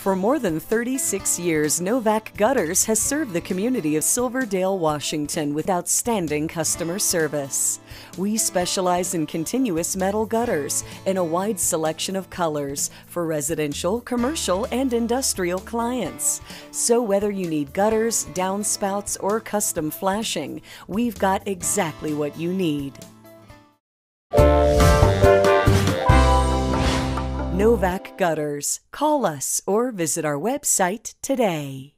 For more than 36 years, Novak Gutters has served the community of Silverdale, Washington with outstanding customer service. We specialize in continuous metal gutters in a wide selection of colors for residential, commercial, and industrial clients. So whether you need gutters, downspouts, or custom flashing, we've got exactly what you need. Novak Gutters. Call us or visit our website today.